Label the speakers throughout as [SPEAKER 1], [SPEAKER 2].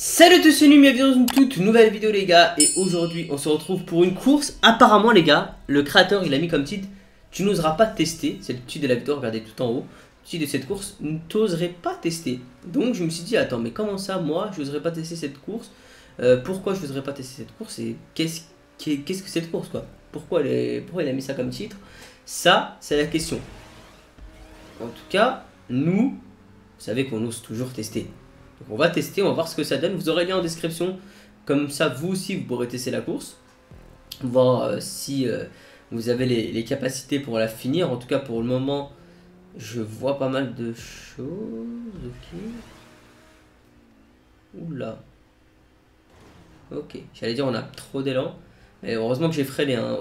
[SPEAKER 1] Salut tous, c'est bienvenue dans une toute nouvelle vidéo les gars. Et aujourd'hui on se retrouve pour une course. Apparemment les gars, le créateur il a mis comme titre Tu n'oseras pas tester, c'est le titre de la vidéo, regardez tout en haut. Le titre de cette course, tu n'oserais pas tester Donc je me suis dit, attends mais comment ça moi je n'oserais pas tester cette course? Euh, Pourquoi je n'oserais pas tester cette course? Et qu'est-ce qu'est-ce que cette course quoi? Pourquoi, pourquoi il a mis ça comme titre? Ça c'est la question. En tout cas, nous, vous savez qu'on ose toujours tester on va tester, on va voir ce que ça donne. Vous aurez lien en description. Comme ça, vous aussi, vous pourrez tester la course. Voir euh, si euh, vous avez les, capacités pour la finir. En tout cas, pour le moment, je vois pas mal de choses. Ok. Oula. Ok. J'allais dire, on a trop d'élan. Mais heureusement que j'ai freiné. Hein,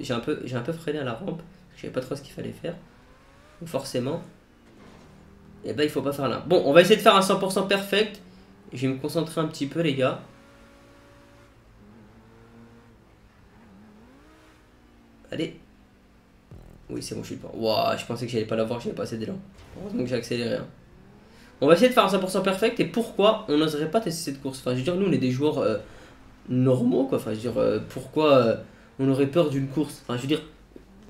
[SPEAKER 1] j'ai un, peu, un freiné à la rampe. Je savais pas trop ce qu'il fallait faire. Forcément et eh ben il faut pas faire là. Bon, on va essayer de faire un 100% perfect. Je vais me concentrer un petit peu les gars. Allez. Oui, c'est bon, je suis pas. Waouh, je pensais que j'allais pas l'avoir, j'avais pas assez d'élan. Heureusement que j'ai accéléré. Hein. On va essayer de faire un 100% perfect. Et pourquoi on n'oserait pas tester cette course? Enfin, je veux dire, nous, on est des joueurs euh, normaux, quoi. Enfin, je veux dire, euh, pourquoi euh, on aurait peur d'une course? Enfin, je veux dire,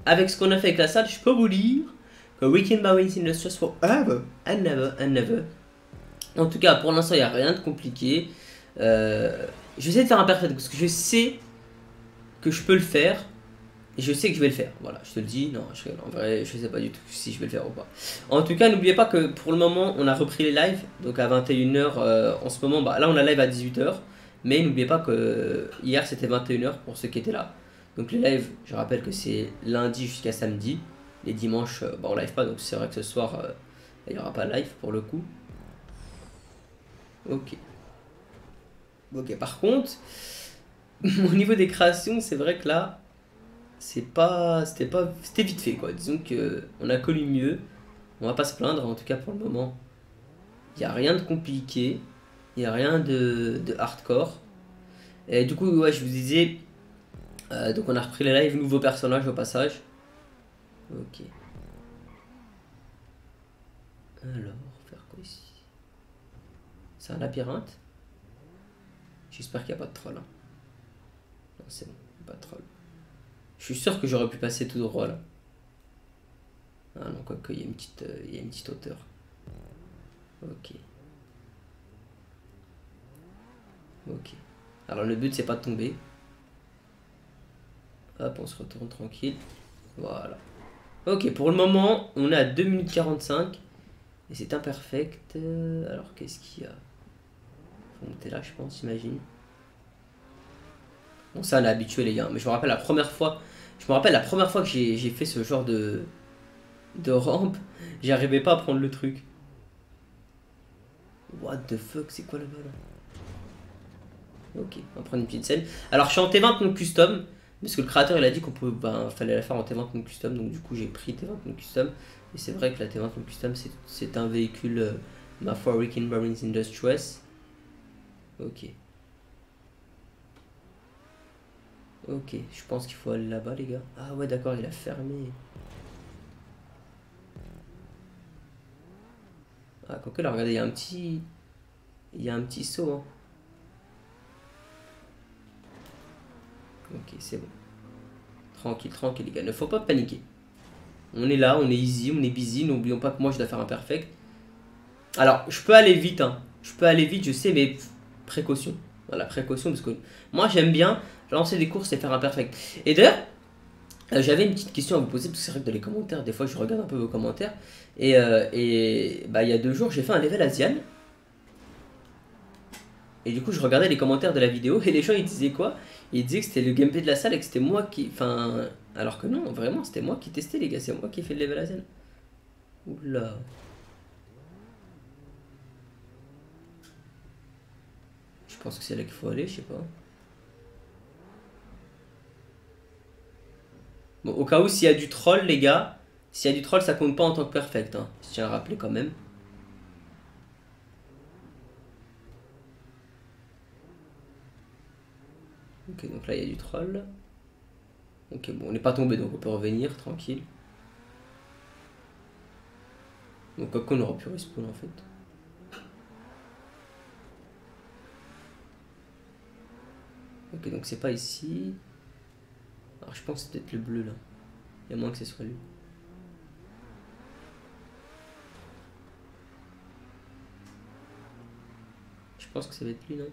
[SPEAKER 1] avec ce qu'on a fait avec la salle, je peux vous dire que we can buy in the stress forever and never and never. En tout cas, pour l'instant, il n'y a rien de compliqué. Euh, je vais essayer de faire un perfect parce que je sais que je peux le faire. Et je sais que je vais le faire. Voilà, je te le dis. Non, je, en vrai, je sais pas du tout si je vais le faire ou pas. En tout cas, n'oubliez pas que pour le moment, on a repris les lives. Donc à 21h, euh, en ce moment, bah, là on a live à 18h. Mais n'oubliez pas que hier c'était 21h pour ceux qui étaient là. Donc les lives, je rappelle que c'est lundi jusqu'à samedi les dimanches, euh, bah, on live pas, donc c'est vrai que ce soir, euh, il n'y aura pas live pour le coup. Ok. Ok, par contre, au niveau des créations, c'est vrai que là, c'est pas, c'était pas, c'était vite fait quoi. Disons que on a connu mieux. On va pas se plaindre, en tout cas pour le moment. Il n'y a rien de compliqué, il n'y a rien de, hardcore. Et du coup, je vous disais, euh, donc on a repris les lives, nouveaux personnages au passage. Ok. Alors, faire quoi ici? C'est un labyrinthe? J'espère qu'il n'y a pas de troll. Hein. Non, c'est bon, pas de troll. Je suis sûr que j'aurais pu passer tout droit là. Ah non, quoique, il y, euh, il y a une petite hauteur. Ok. Ok. Alors le but c'est pas de tomber. Hop, on se retourne tranquille. Voilà. Ok, pour le moment, on est à 2 minutes 45. Et c'est imperfect. Euh, alors, qu'est-ce qu'il y a? Faut monter là, je pense, imagine. Bon, ça, on est habitué, les gars. Mais je me rappelle la première fois... Je me rappelle la première fois que j'ai fait ce genre de... De rampe. J'arrivais pas à prendre le truc. What the fuck, c'est quoi là-bas là? Ok, on va prendre une petite scène. Alors, je suis en T20 mon custom. Parce que le créateur il a dit qu'on pouvait, ben, fallait la faire en T20 non custom, donc du coup j'ai pris T20 non custom. Et c'est vrai que la T20 non custom c'est un véhicule euh, ma for Weekend Marines Industries. Ok. Ok, je pense qu'il faut aller là-bas les gars. Ah ouais d'accord, il a fermé. Ah quoi que là, regardez, il y a un petit... Il y a un petit saut. Hein. Ok, c'est bon. Tranquille, tranquille, les gars. Ne faut pas paniquer. On est là, on est easy, on est busy. N'oublions pas que moi, je dois faire un perfect. Alors, je peux aller vite. Hein. Je peux aller vite, je sais, mais précaution. Voilà, précaution, parce que moi, j'aime bien lancer des courses et faire un perfect. Et d'ailleurs, euh, j'avais une petite question à vous poser, parce que c'est vrai que dans les commentaires, des fois, je regarde un peu vos commentaires. Et, euh, et bah, il y a deux jours, j'ai fait un level Asian. Et du coup, je regardais les commentaires de la vidéo et les gens ils disaient quoi? Ils disaient que c'était le gameplay de la salle et que c'était moi qui. Enfin. Alors que non, vraiment, c'était moi qui testais, les gars. C'est moi qui ai fait le level à Oula. Je pense que c'est là qu'il faut aller, je sais pas. Bon, au cas où, s'il y a du troll, les gars, s'il y a du troll, ça compte pas en tant que perfect. Hein. Je tiens à rappeler quand même. Ok, donc là il y a du troll. Ok, bon, on n'est pas tombé donc on peut revenir tranquille. Donc, quoi qu'on aurait pu respawn en fait? Ok, donc c'est pas ici. Alors je pense que c'est peut-être le bleu là. Il y a moins que ce soit lui. Je pense que ça va être lui, non?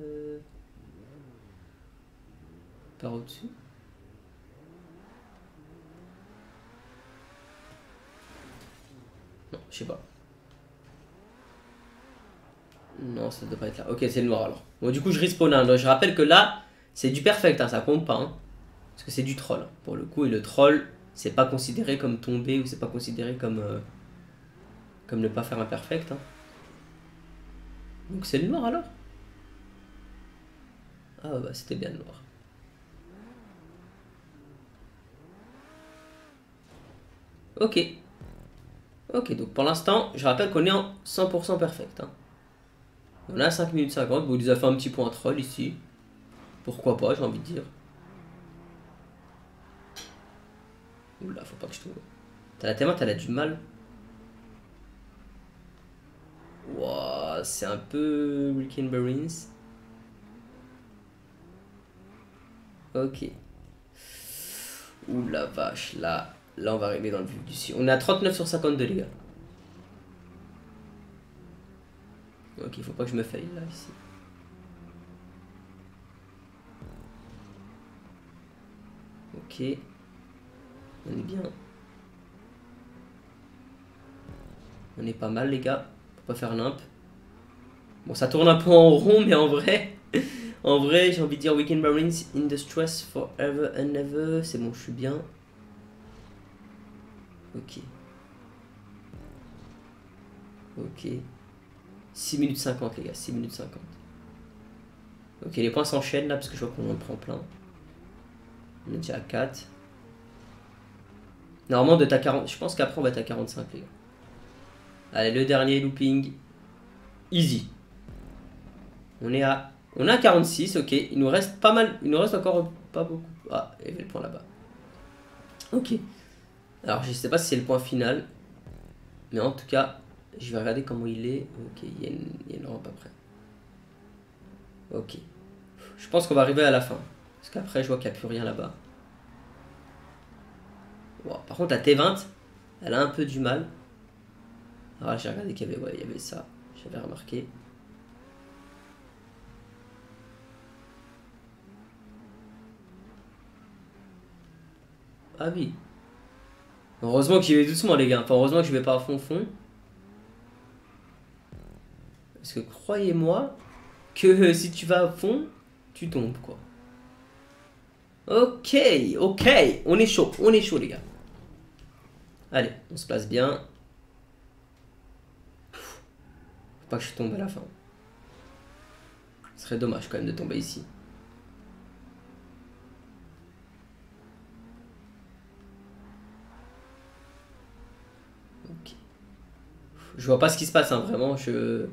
[SPEAKER 1] Euh... Au-dessus Non, je sais pas. Non, ça doit pas être là. Ok, c'est le noir alors. Bon, du coup, je respawn un. Je rappelle que là, c'est du perfect, hein, ça compte pas. Hein. parce que c'est du troll, hein, pour le coup. Et le troll, c'est pas considéré comme tomber ou c'est pas considéré comme, euh, comme ne pas faire un perfect. Hein. Donc c'est le noir alors Ah bah c'était bien le noir. Ok. Ok, donc pour l'instant, je rappelle qu'on est en 100% perfect. Hein. On a 5 minutes 50, vous nous a fait un petit point troll ici. Pourquoi pas, j'ai envie de dire. Oula, faut pas que je tombe. T'as la tellement, t'as du mal. Wow, c'est un peu Weekend Barons. Ok. Ouh la vache, là, là on va arriver dans le vif du ciel. On est à 39 sur 52 les gars. Ok, faut pas que je me faille là ici. Ok. On est bien. On est pas mal les gars. Faut pas faire limp. Bon ça tourne un peu en rond mais en vrai. en vrai j'ai envie de dire Weekend Marines in the stress forever and ever. C'est bon je suis bien. Ok. Ok. 6 minutes 50 les gars, 6 minutes 50. Ok, les points s'enchaînent là parce que je vois qu'on en prend plein. On est déjà à 4. Normalement, de ta 40. Je pense qu'après, on va être à 45, les gars. Allez, le dernier looping. Easy. On est à. On est à 46, ok. Il nous reste pas mal. Il nous reste encore pas beaucoup. Ah, il y avait le point là-bas. Ok. Alors, je sais pas si c'est le point final. Mais en tout cas, je vais regarder comment il est. Ok, il y a une, il après. Ok. Je pense qu'on va arriver à la fin. Parce qu'après, je vois qu'il n'y a plus rien là-bas. par contre, la T20, elle a un peu du mal. Ah, j'ai regardé qu'il y y avait ça. J'avais remarqué. Ah oui. Heureusement que j'y vais doucement, les gars. Enfin, heureusement que je vais pas à fond fond. Parce que croyez-moi que si tu vas à fond, tu tombes, quoi. Ok, ok. On est chaud, on est chaud, les gars. Allez, on se place bien. Faut pas que je tombe à la fin. Ce serait dommage quand même de tomber ici. Ok. Je vois pas ce qui se passe, hein, vraiment. Je...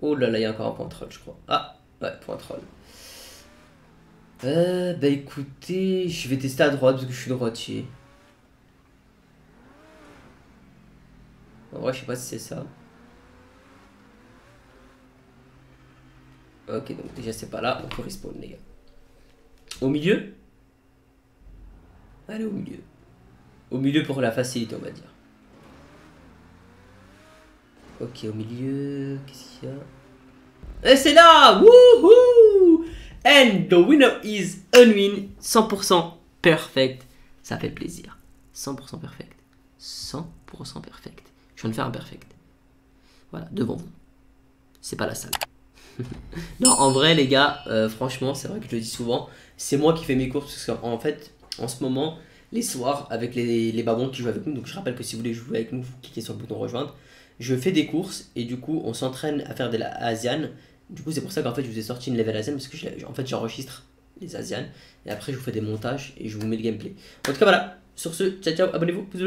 [SPEAKER 1] Oh là là, il y a encore un point troll, je crois. Ah, ouais, point troll. Euh, bah écoutez, je vais tester à droite parce que je suis droitier. En vrai, je sais pas si c'est ça. Ok, donc déjà c'est pas là, on peut respawn les gars. Au milieu? Allez, au milieu. Au milieu pour la facilité, on va dire. Ok, au milieu, qu'est-ce qu'il y a? Et c'est là Wouhou And the winner is Unwin, 100% perfect. Ça fait plaisir. 100% perfect. 100% perfect. Je viens de faire un perfect. Voilà, devant vous. C'est pas la salle. non, en vrai, les gars, euh, franchement, c'est vrai que je le dis souvent. C'est moi qui fais mes courses parce qu'en fait, en ce moment, les soirs, avec les, les babons qui jouent avec nous, donc je rappelle que si vous voulez jouer avec nous, vous cliquez sur le bouton rejoindre je fais des courses et du coup on s'entraîne à faire des Asian. Du coup c'est pour ça qu'en fait je vous ai sorti une level Asian parce que fait j'enregistre les Asian et après je vous fais des montages et je vous mets le gameplay. En tout cas voilà, sur ce, ciao ciao, abonnez-vous, pouce.